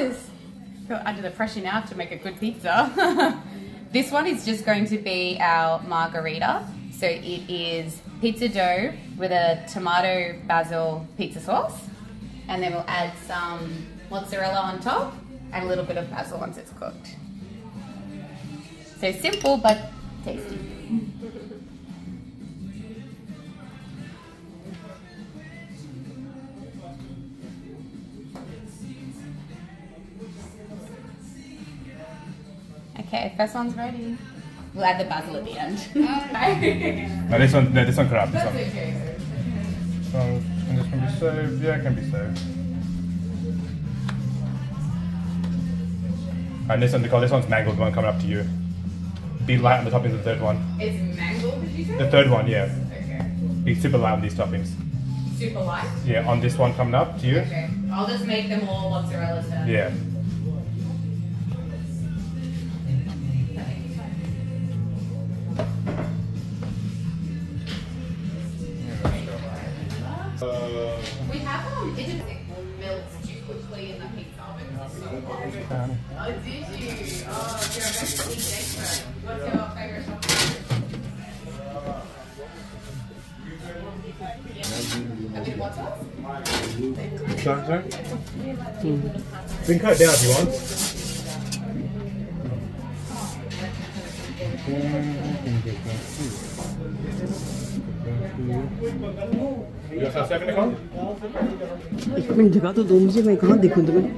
Feel under the pressure now to make a good pizza. this one is just going to be our margarita. So it is pizza dough with a tomato basil pizza sauce. And then we'll add some mozzarella on top and a little bit of basil once it's cooked. So simple but tasty. Okay, first one's ready. We'll add the basil at the end. No, this one, no, this one crap. This That's one. okay. So, and this can be served. Yeah, it can be saved. And this one, Nicole, this one's mangled. The one coming up to you. Be light on the toppings of the third one. It's mango, did you say? The third one, yeah. Okay. Be super light on these toppings. Super light? Yeah, on this one coming up to you. Okay. I'll just make them all mozzarella then. Yeah. Uh, We have um, it just melts too quickly in the pizza oven. Oh, did you? Oh, you're a recipe expert. What's your favorite topping? A bit of what sauce? sorry, sorry? You can cut it down if you want. You want एक minute जगह तो दो मुझे मैं कहाँ देखूँ तुम्हें?